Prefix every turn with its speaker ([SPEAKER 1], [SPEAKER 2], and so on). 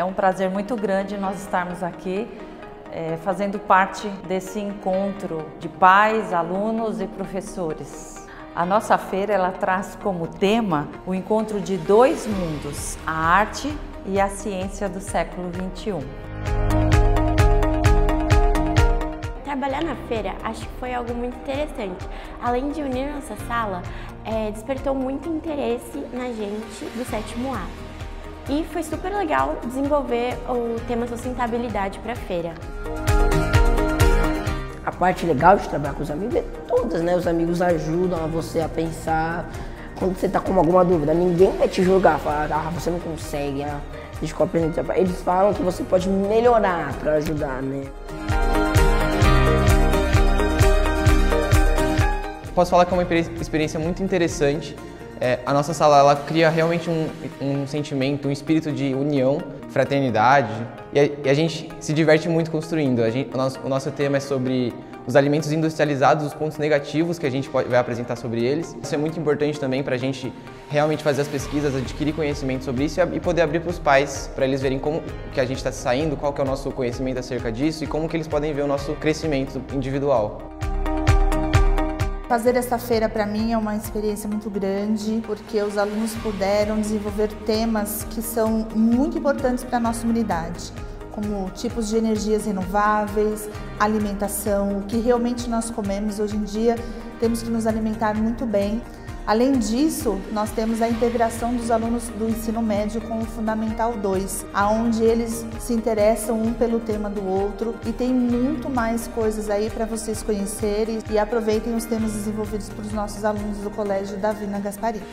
[SPEAKER 1] É um prazer muito grande nós estarmos aqui é, fazendo parte desse encontro de pais, alunos e professores. A nossa feira ela traz como tema o encontro de dois mundos, a arte e a ciência do século XXI.
[SPEAKER 2] Trabalhar na feira acho que foi algo muito interessante. Além de unir nossa sala, é, despertou muito interesse na gente do sétimo A. E foi super legal desenvolver o tema sustentabilidade para a feira.
[SPEAKER 3] A parte legal de trabalhar com os amigos é todas, né? Os amigos ajudam a você a pensar. Quando você está com alguma dúvida, ninguém vai te julgar, falar, ah, você não consegue, ah, apresentar. Eles falam que você pode melhorar para ajudar, né?
[SPEAKER 4] Posso falar que é uma experiência muito interessante. É, a nossa sala ela cria realmente um, um, sentimento, um espírito de união, fraternidade e a, e a gente se diverte muito construindo. Gente, o, nosso, o, nosso, tema é sobre os alimentos industrializados, os pontos negativos que a gente pode, vai apresentar sobre eles. Isso é muito importante também para a gente realmente fazer as pesquisas, adquirir conhecimento sobre isso e, e poder abrir para os pais, para eles verem como que a gente está saindo, qual que é o nosso conhecimento acerca disso e como que eles podem ver o nosso crescimento individual.
[SPEAKER 5] Fazer essa feira para mim é uma experiência muito grande, porque os alunos puderam desenvolver temas que são muito importantes para a nossa humanidade, como tipos de energias renováveis, alimentação, o que realmente nós comemos hoje em dia, temos que nos alimentar muito bem. Além disso, nós temos a integração dos alunos do ensino médio com o Fundamental 2, aonde eles se interessam um pelo tema do outro e tem muito mais coisas aí para vocês conhecerem e aproveitem os temas desenvolvidos pelos nossos alunos do Colégio Davina Gasparini.